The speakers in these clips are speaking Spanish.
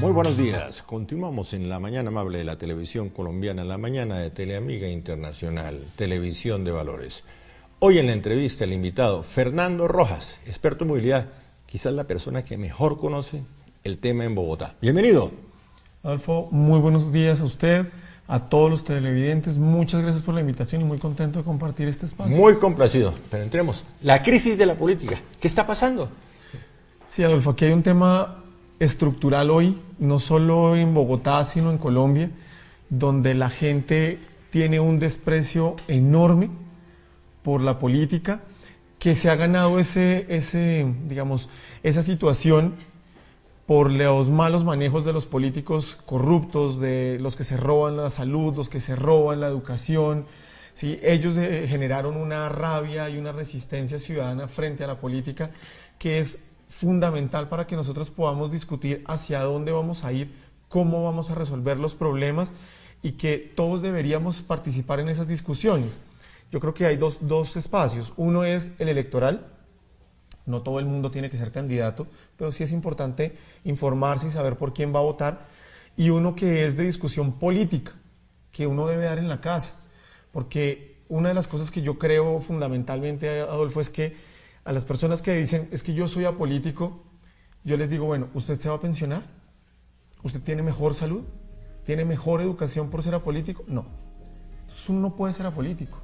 Muy buenos días. Continuamos en la mañana amable de la televisión colombiana, la mañana de Teleamiga Internacional, Televisión de Valores. Hoy en la entrevista el invitado Fernando Rojas, experto en movilidad, quizás la persona que mejor conoce el tema en Bogotá. Bienvenido. Adolfo, muy buenos días a usted, a todos los televidentes. Muchas gracias por la invitación y muy contento de compartir este espacio. Muy complacido. Pero entremos. La crisis de la política. ¿Qué está pasando? Sí, Adolfo, aquí hay un tema estructural hoy, no solo en Bogotá, sino en Colombia, donde la gente tiene un desprecio enorme por la política, que se ha ganado ese, ese, digamos, esa situación por los malos manejos de los políticos corruptos, de los que se roban la salud, los que se roban la educación. ¿sí? Ellos eh, generaron una rabia y una resistencia ciudadana frente a la política que es fundamental para que nosotros podamos discutir hacia dónde vamos a ir, cómo vamos a resolver los problemas y que todos deberíamos participar en esas discusiones. Yo creo que hay dos, dos espacios. Uno es el electoral. No todo el mundo tiene que ser candidato, pero sí es importante informarse y saber por quién va a votar. Y uno que es de discusión política, que uno debe dar en la casa. Porque una de las cosas que yo creo fundamentalmente, Adolfo, es que a las personas que dicen, es que yo soy apolítico, yo les digo, bueno, ¿usted se va a pensionar? ¿Usted tiene mejor salud? ¿Tiene mejor educación por ser apolítico? No. Entonces uno no puede ser apolítico.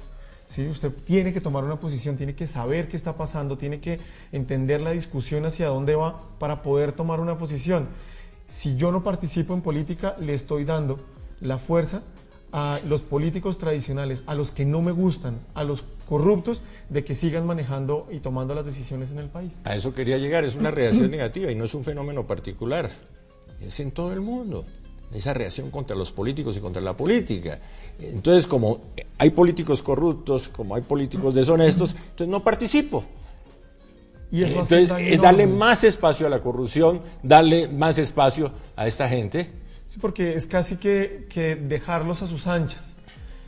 ¿sí? Usted tiene que tomar una posición, tiene que saber qué está pasando, tiene que entender la discusión hacia dónde va para poder tomar una posición. Si yo no participo en política, le estoy dando la fuerza a los políticos tradicionales, a los que no me gustan, a los corruptos, de que sigan manejando y tomando las decisiones en el país. A eso quería llegar, es una reacción negativa y no es un fenómeno particular, es en todo el mundo, esa reacción contra los políticos y contra la política. Entonces, como hay políticos corruptos, como hay políticos deshonestos, entonces no participo. Y entonces, es darle más espacio a la corrupción, darle más espacio a esta gente Sí, porque es casi que, que dejarlos a sus anchas.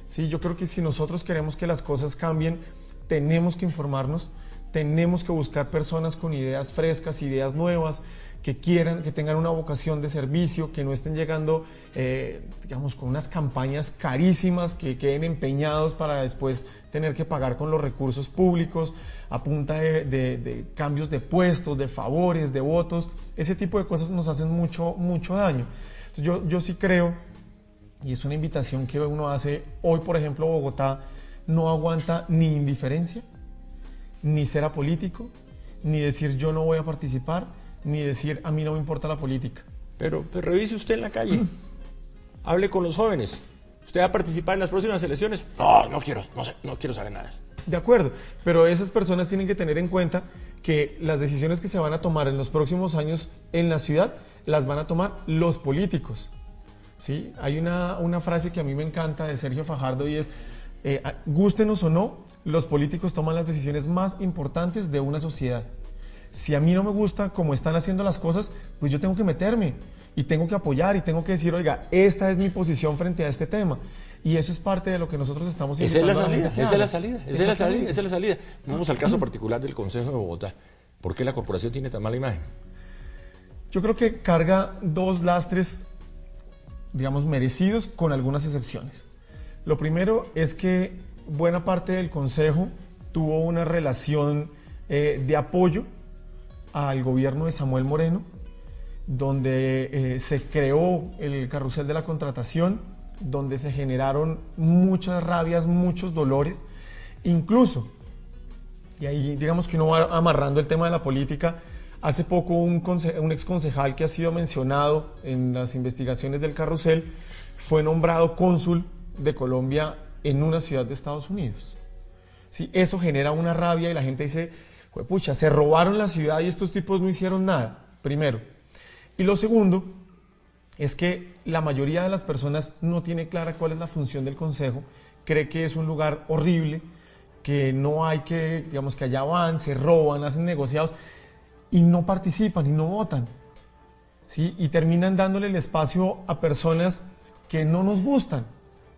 Sí, yo creo que si nosotros queremos que las cosas cambien, tenemos que informarnos, tenemos que buscar personas con ideas frescas, ideas nuevas, que quieran, que tengan una vocación de servicio, que no estén llegando, eh, digamos, con unas campañas carísimas, que queden empeñados para después tener que pagar con los recursos públicos a punta de, de cambios de puestos, de favores, de votos. Ese tipo de cosas nos hacen mucho, mucho daño yo, yo sí creo, y es una invitación que uno hace, hoy por ejemplo Bogotá no aguanta ni indiferencia, ni ser apolítico, ni decir yo no voy a participar, ni decir a mí no me importa la política. Pero, pero revise usted en la calle, hable con los jóvenes. ¿Usted va a participar en las próximas elecciones? No, no quiero, no, sé, no quiero saber nada. De acuerdo, pero esas personas tienen que tener en cuenta que las decisiones que se van a tomar en los próximos años en la ciudad las van a tomar los políticos. ¿sí? Hay una, una frase que a mí me encanta de Sergio Fajardo y es, eh, gústenos o no, los políticos toman las decisiones más importantes de una sociedad. Si a mí no me gusta cómo están haciendo las cosas, pues yo tengo que meterme y tengo que apoyar y tengo que decir, oiga, esta es mi posición frente a este tema. Y eso es parte de lo que nosotros estamos Esa es la salida, esa es la salida, esa es la salida, esa es la salida. Vamos al caso particular del Consejo de Bogotá. ¿Por qué la corporación tiene tan mala imagen? Yo creo que carga dos lastres, digamos, merecidos con algunas excepciones. Lo primero es que buena parte del Consejo tuvo una relación eh, de apoyo al gobierno de Samuel Moreno, donde eh, se creó el carrusel de la contratación, donde se generaron muchas rabias, muchos dolores, incluso, y ahí digamos que uno va amarrando el tema de la política, Hace poco un, un ex concejal que ha sido mencionado en las investigaciones del carrusel fue nombrado cónsul de Colombia en una ciudad de Estados Unidos. ¿Sí? Eso genera una rabia y la gente dice, se robaron la ciudad y estos tipos no hicieron nada, primero. Y lo segundo es que la mayoría de las personas no tiene clara cuál es la función del consejo, cree que es un lugar horrible, que no hay que, digamos, que allá van, se roban, hacen negociados y no participan y no votan. ¿sí? Y terminan dándole el espacio a personas que no nos gustan.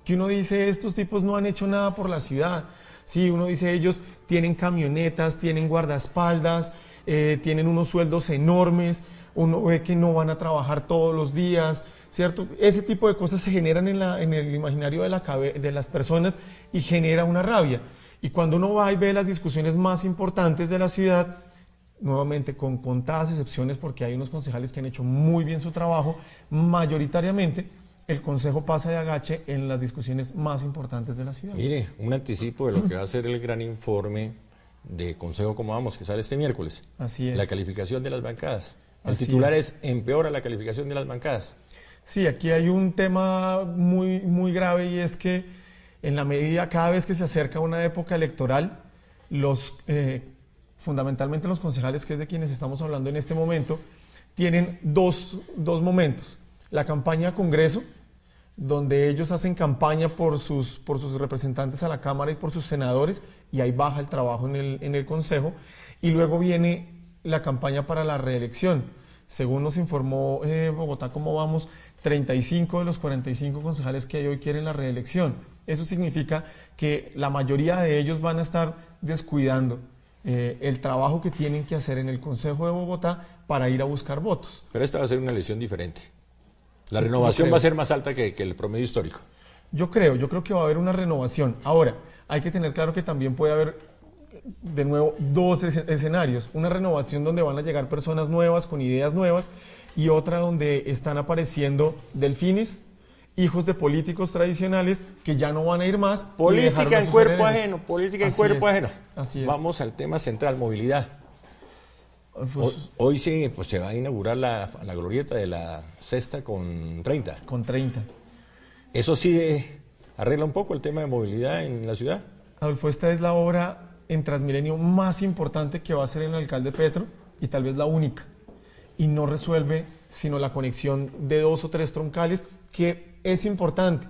Que uno dice, estos tipos no han hecho nada por la ciudad. Sí, uno dice, ellos tienen camionetas, tienen guardaespaldas, eh, tienen unos sueldos enormes, uno ve que no van a trabajar todos los días, ¿cierto? Ese tipo de cosas se generan en, la, en el imaginario de, la de las personas y genera una rabia. Y cuando uno va y ve las discusiones más importantes de la ciudad, nuevamente con contadas excepciones, porque hay unos concejales que han hecho muy bien su trabajo, mayoritariamente el Consejo pasa de agache en las discusiones más importantes de la ciudad. Mire, un anticipo de lo que va a ser el gran informe de Consejo Como Vamos, que sale este miércoles. Así es. La calificación de las bancadas. El titular es. empeora la calificación de las bancadas. Sí, aquí hay un tema muy, muy grave y es que en la medida, cada vez que se acerca una época electoral, los, eh, fundamentalmente los concejales, que es de quienes estamos hablando en este momento, tienen dos, dos momentos. La campaña Congreso, donde ellos hacen campaña por sus, por sus representantes a la Cámara y por sus senadores, y ahí baja el trabajo en el, en el Consejo. Y luego viene la campaña para la reelección. Según nos informó eh, Bogotá, ¿cómo vamos? 35 de los 45 concejales que hay hoy quieren la reelección. Eso significa que la mayoría de ellos van a estar descuidando eh, el trabajo que tienen que hacer en el Consejo de Bogotá para ir a buscar votos. Pero esta va a ser una elección diferente. La renovación va a ser más alta que, que el promedio histórico. Yo creo, yo creo que va a haber una renovación. Ahora, hay que tener claro que también puede haber de nuevo dos escenarios. Una renovación donde van a llegar personas nuevas con ideas nuevas y otra donde están apareciendo delfines, hijos de políticos tradicionales que ya no van a ir más. Política en cuerpo ajeno, política en cuerpo ajeno. Así es. Vamos al tema central, movilidad. Pues hoy, sí, pues se va a inaugurar la, la, glorieta de la sexta con 30. Con 30. ¿Eso sí arregla un poco el tema de movilidad en la ciudad? Adolfo, esta es la obra en Transmilenio más importante que va a ser el alcalde Petro y tal vez la única. Y no resuelve sino la conexión de dos o tres troncales, que es importante,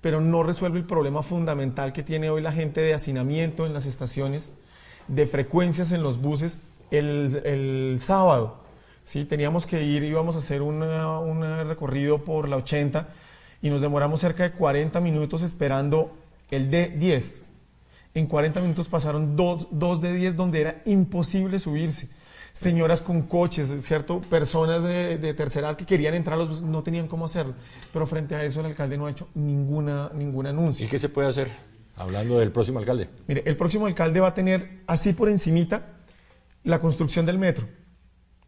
pero no resuelve el problema fundamental que tiene hoy la gente de hacinamiento en las estaciones, de frecuencias en los buses. El, sábado, ¿sí? teníamos que ir, íbamos a hacer un recorrido por la 80 y nos demoramos cerca de 40 minutos esperando el D10 en 40 minutos pasaron dos, de 10 donde era imposible subirse. Señoras con coches, ¿cierto? Personas de, tercera edad que querían entrar los no tenían cómo hacerlo. Pero frente a eso el alcalde no ha hecho ninguna, ningún anuncio. ¿Y qué se puede hacer? Hablando del próximo alcalde. Mire, el próximo alcalde va a tener así por encimita la construcción del metro.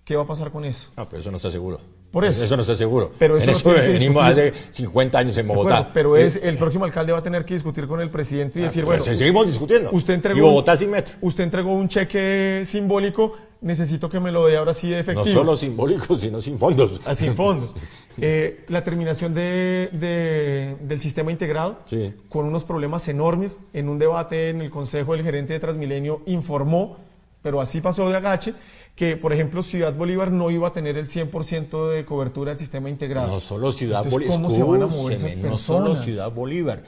¿Qué va a pasar con eso? Ah, pero eso no está seguro. Por eso. Eso no estoy seguro. Pero eso, venimos hace 50 años en Bogotá. pero es, el próximo alcalde va a tener que discutir con el presidente y ah, decir, bueno, seguimos discutiendo. Usted entregó, y Bogotá sin metro. Usted entregó un cheque simbólico, necesito que me lo dé ahora sí de efectivo. No solo simbólico, sino sin fondos. Ah, sin fondos. Eh, la terminación de, del sistema integrado, con unos problemas enormes. En un debate en el Consejo, el gerente de Transmilenio informó, pero así pasó de agache, que, por ejemplo, Ciudad Bolívar no iba a tener el 100% de cobertura del sistema integrado. No solo Ciudad Bolívar. ¿Cómo se van a mover esas personas? No solo Ciudad Bolívar.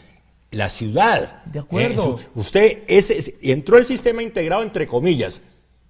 La ciudad. De acuerdo. usted ese, entró el sistema integrado entre comillas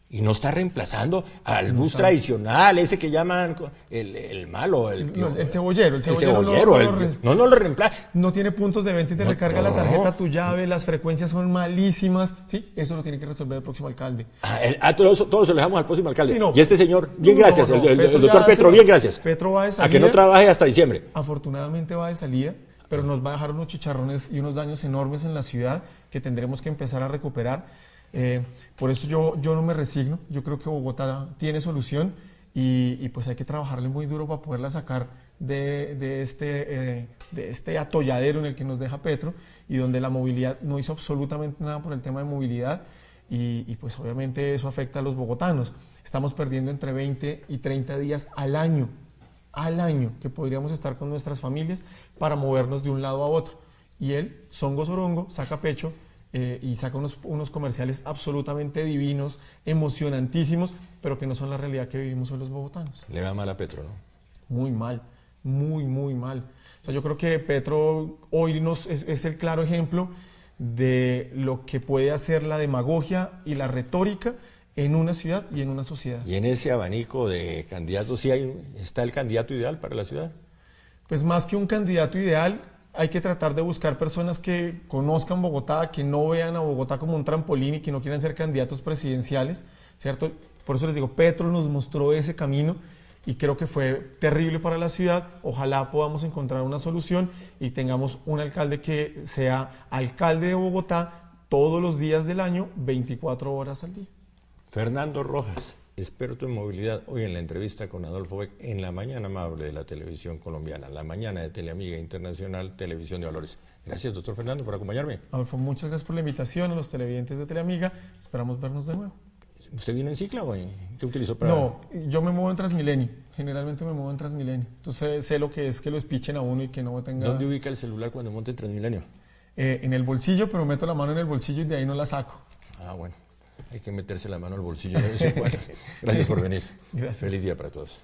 y no está reemplazando al bus tradicional, ese que llaman el, el malo, el, el, cebollero. El cebollero, no, no, lo reemplaza. No tiene puntos de venta y te recarga la tarjeta, tu llave, las frecuencias son malísimas. Sí, eso lo tiene que resolver el próximo alcalde. Ah, ah todo, eso, se lo dejamos al próximo alcalde. y este señor, bien gracias, el, doctor Petro, bien gracias. Petro va de salida. A que no trabaje hasta diciembre. Afortunadamente va de salida, pero nos va a dejar unos chicharrones y unos daños enormes en la ciudad que tendremos que empezar a recuperar eh, por eso yo, yo no me resigno, yo creo que Bogotá tiene solución y, pues hay que trabajarle muy duro para poderla sacar de, este, eh, de este atolladero en el que nos deja Petro y donde la movilidad no hizo absolutamente nada por el tema de movilidad y, y pues obviamente eso afecta a los bogotanos. Estamos perdiendo entre 20 y 30 días al año, al año que podríamos estar con nuestras familias para movernos de un lado a otro. Y él, Songo Sorongo, saca pecho eh, y saca unos, unos, comerciales absolutamente divinos, emocionantísimos, pero que no son la realidad que vivimos hoy los bogotanos. Le va mal a Petro, ¿no? Muy mal, muy, muy mal. O sea, yo creo que Petro hoy nos, es, es el claro ejemplo de lo que puede hacer la demagogia y la retórica en una ciudad y en una sociedad. ¿Y en ese abanico de candidatos sí hay, está el candidato ideal para la ciudad? Pues más que un candidato ideal, hay que tratar de buscar personas que conozcan Bogotá, que no vean a Bogotá como un trampolín y que no quieran ser candidatos presidenciales, ¿cierto? Por eso les digo, Petro nos mostró ese camino y creo que fue terrible para la ciudad. Ojalá podamos encontrar una solución y tengamos un alcalde que sea alcalde de Bogotá todos los días del año, 24 horas al día. Fernando Rojas, experto en movilidad, hoy en la entrevista con Adolfo Beck en la mañana amable de la televisión colombiana, la mañana de Teleamiga Internacional, Televisión de Valores. Gracias, doctor Fernando, por acompañarme. Adolfo, muchas gracias por la invitación a los televidentes de Teleamiga. Esperamos vernos de nuevo. ¿Usted vino en cicla o qué utilizó para...? No, yo me muevo en Transmilenio. Generalmente me muevo en Transmilenio. Entonces sé lo que es que lo espichen a uno y que no tenga... ¿Dónde ubica el celular cuando monte en Transmilenio? Eh, en el bolsillo, pero meto la mano en el bolsillo y de ahí no la saco. Ah, bueno. Hay que meterse la mano al bolsillo de vez en cuando. Gracias por venir. Feliz día para todos.